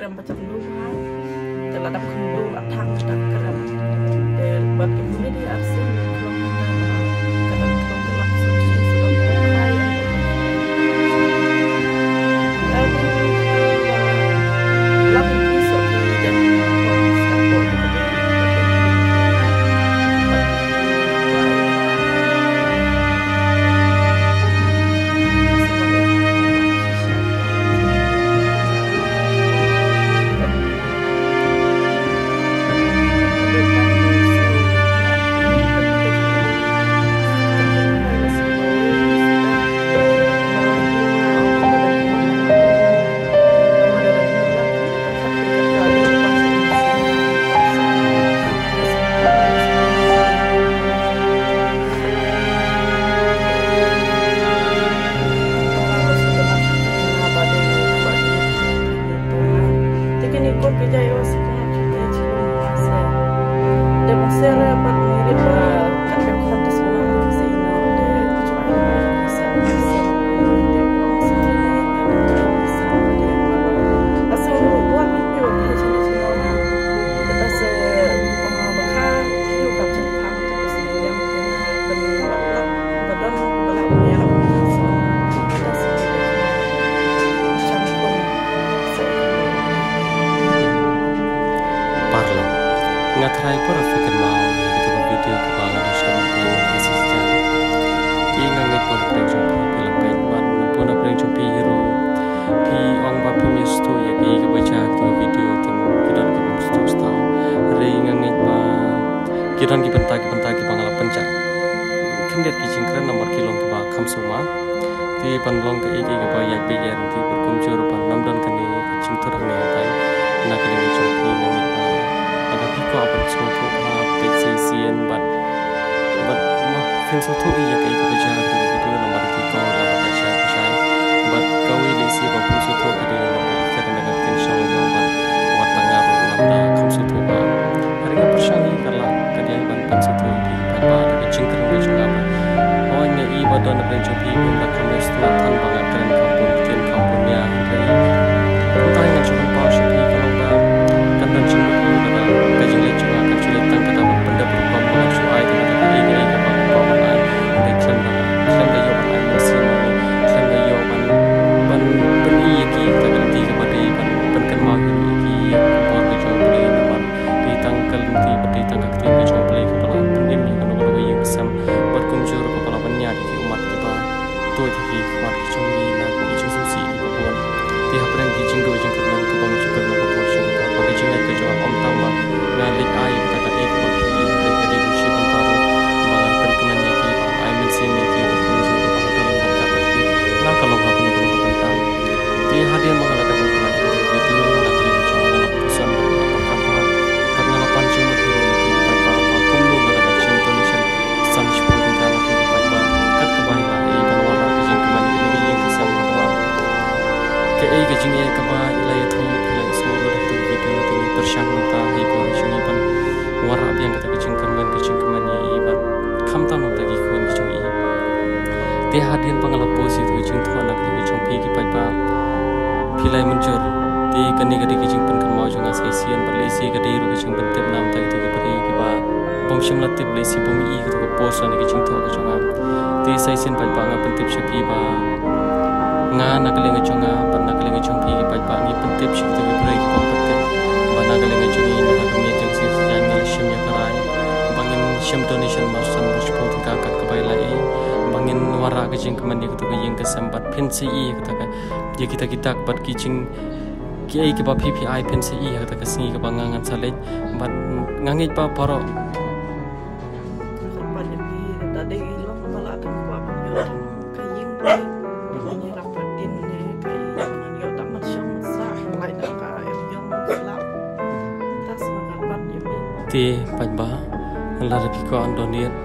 kerem macam lu ha telah dapat kundu atang tak kerem. Dan buat kemudian di arsin kalau kita mau gitu ko video sto ya ki ka baca to video ting kidan ki bam sto sta re nga ngai ba kidan ki banta ki banta ki bangala panca kindet ki jingkran nomor kilong ki ba kham suma ti pan long ka ege ka ba yak pe yan ti por kum chur pan dan kan ni jing tur ne tai na ka ni jong pi nga ngai ba aga pi ko apan so to ma pe se sien bat bat ma fin so to i ya kai ka ba ja tu video nomor ti ko la ba ta sha sha bat ka wi le si ba pu so to ka de nomor ka ka na tin sha jo bat wa ta nga ru nam da kham so to ba hari ka pershani kala ka dia ban pan so to di pa ba ka jing kan ni jo ba Oi ne i ba don na jo pi ba ka me sto tan ba ga kan to ti ki ke ai ka jing ye ka ba ila ye thu ila so lo da tu video ti ni persyang ta hai po chung i pan wara biang ka ta ki jing ka man ki jing ka man ye i ban kham ta no ta ki khon ki chung i te hadian pangala posi tu jing tho na ki chung pi ki pa pa philai mun chur ti kani ka ki jing pan kan mau chung a sai sian par le si ka di ru ki jing pan tep nam ta ki tu ki pari ki ba bom shim la tip le si bom i ki tu ko pos na ki jing tho ka chung a ti sai sian pa pa nga pan tip shi pi ba nga nagaling at yung nga pan nagaling at yung pigi pa pa ni pan tip shi tu ki pare ki pa pan tip ba nagaling at yung i na nagamit yung si yan nila shim ya karay bangin shim donation mar san mar shi po ka kat ka bay lai bangin wara ka jing kaman ni ka tu ka yung ka sambat pin i ka ta ka ya kita kita bat ki jing ki ai ki ba PPI pin si i ka ka singi ka ba ngangan sa lej bat ngangit pa paro Tadi ilong ti paj ba la ra pi ko an do donate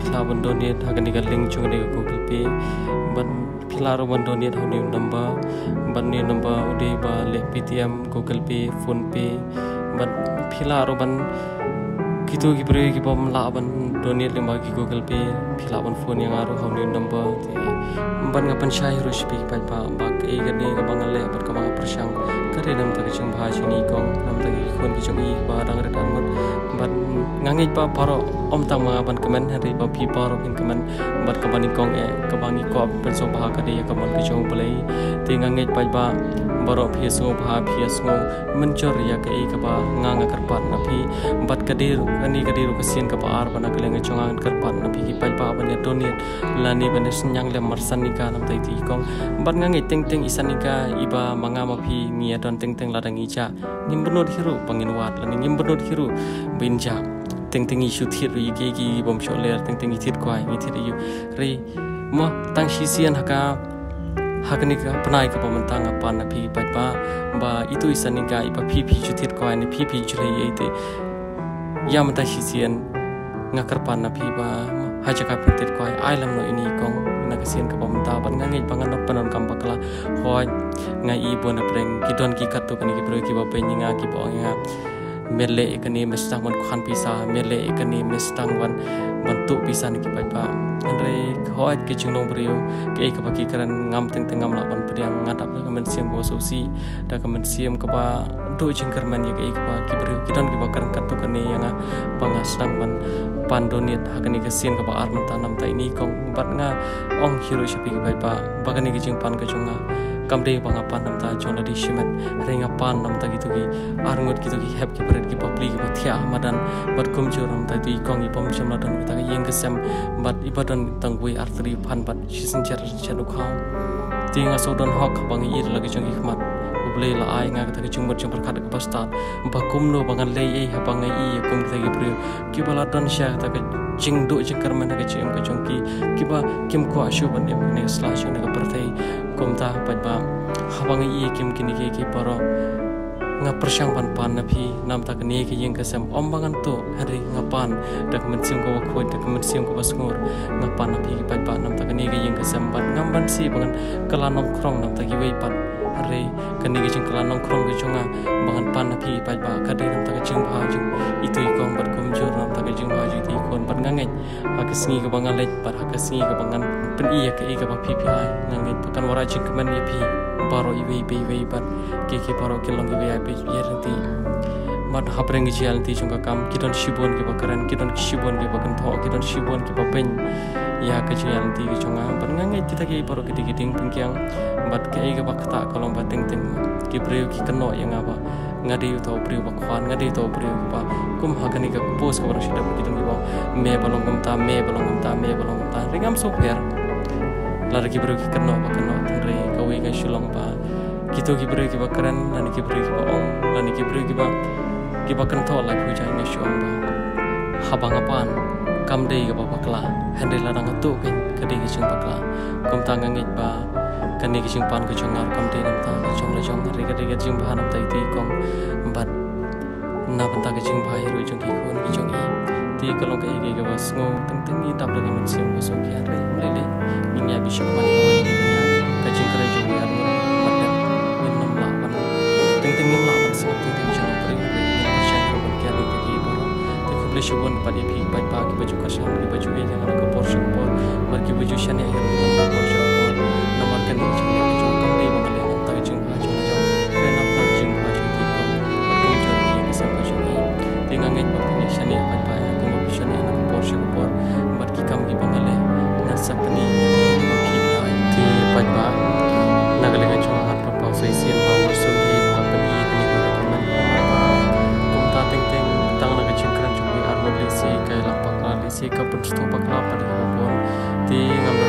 phila ban do donate ha ni ga link chung ni google pay ban phila ro ban do donate ha ni number ban ni number udi ba le ptm google pay phone pay ban phila ro ban kitu ki pre ki bom la ban do donate le ma ki google pay phila ban phone yang aro ha ni number बनगा पंचायत रोश पी पाई पा बाक ए गने का बंगा ले बट का बंगा प्रशांग करे नम तक चंग भा चिनी कोंग नम तक खोन की चंग ई बा रंग रट अन बट ngangi pa paro om tang ma ban kamen hari ba pi paro pin kamen bat ka ban kong e ka bangi ko pen so bha ka de ka ban ki chong play te ngangi pa ba baro phi so bha phi so man chor ya ka e ka ba nga nga kar pat na phi bat ka de ani ka de ru ka sien ka ba ar ban ka le nga chong an kar pat na phi ki pa ba ban ne to ne la ni ban ne snyang le mar ni ka nam tai ti kong. Bat ngangi teng teng isan ni ka iba manga ma phi ngia don teng teng ladang icha nim benot hiru pangin wat lani nim benot hiru. Binja teng teng isu thir ri ge gi bom sho le teng teng thit kwai ngi thit yu. Ri mo tang shi sian haka hakani ka panai ka pamantang apa na phi pa pa. Ba itu isani ga ipa phi phi chu thit ko ani phi phi chu le ye te. Yam ta shi sian nga kar pa na phi ba ha cha ka phi thit ko ai no ini kong na ka sian ka pamanta ban nga ngai pangan op panon kam bakla hoi nga i bo na preng ki don ki kat to kani ki pro ki ba pe nga ki bo nga mele ikani mestang wan khan pisa. Mele ikani mestang wan bantu pisa ni ki pa pa andre khoi ke chung nong brio ke ka ba ki karan ngam teng teng ngam la ban priang ngadap ka men siam bo so si. Da ka men siam ka ba do jing kar man ye ke ka ba ki brio ki don ki ba karan kat to ka ni yang panga sang ban pan donit ha ka ka ka ba ar man ta ini kong bat nga ong hiro shapi ba ba ba ka ni ki jing pan ka chung kam dei banga pan nam ta chon di shimet ringa pan nam ta gitu ki arngot gitu ki hep ki berat ki papli ki pathia madan bat kum chu ram ta di kong i pom cham ladan ta yeng ke sem bat ibadan tang wi artri pan bat shisin char chanu khau ti nga so don hok bang i lagi chung hikmat uble la ai nga ta chung bat chung perkhat ka basta ba kum no bangan le ei ha bang i kum ta ki brio ki bala don sha ta ka jing do je karma na ka chim ka chung ki ki ba kim ko ashu ban ne sla chung ne ka parthai kumta pajba habang i kim kini ke ki paro nga pan pan na phi nam tak ni ke yeng kasam om bangan tu hari nga pan dak men sim ko khoi dak men sim ko basngur nga pan na phi ki pajba nam tak ni ke yeng kasam ban ngam ban si kala nong krong nam tak i wei pat hari kani jing kala nong krong ke chunga bangan pan na phi pajba kadi nam tak jing bha jing itu i kong bat kum jur nam tak jing bha ji ti kon bat ngangai ha ke bangan lej pat ha ke bangan pen iya ke i ke ba phi phi ai ngangai pakan wara jing kemen ya phi. Baro i wei bei wei bat ke ke baro ke long i wei ai pe biar nanti mat hapreng gi jial ti chunga kam. Kidon shibon ke bakaran kidon shibon ke bakan tho kidon shibon ke bapen ya ke jial ti gi chunga ban ngangai kita ke baro ke digiting pengkiang bat ke ai ke bakta kolom bateng teng ki breu ki yang apa? Ngadi to breu ba khwan ngadi to breu ba kum hagani ka pos ka baro shida kidon gi ba me balong me balong me balong ringam so per lara ki breu ki keno ba keno tangre ka we ka shulong ba kito ki breu ki karen lani ki breu ki ba ong lani ki breu ki ba ki ba tho la phu jai na shom ba habang apan kam dei ga ba bakla hande la rang tu ken ka dei ki chung bakla kum ta ngang ba kan ni ki chung pan ko chung ar kam dei nam ta ka chung la chung ri ka dei ka chung ba nam tai ti kong bat na ban ta ka chung ba ru chung ki khon ki chung i. Ti ka long ka i ga ba sngo teng teng ni dap la ka men sim ko so ki ar le le le ni nya bi mani ko ni ka chung ka chung ar Kita syukur kepada dia pergi pagi-pagi baju kasar Beri baju yang jangan ke por bagi baju syan yang hirup Beri ke baju Namakan dia jangan ke jangka Beri mengalih yang tak jeng Haji najam Beri nak tak jeng Haji tiba Beri ke yang bisa ke jangka Tengah ngait Beri ke syan yang pagi-pagi Beri ke baju syan yang ke por syukur Beri ke kami mengalih Nasa peni Beri ke pagi-pagi 第一个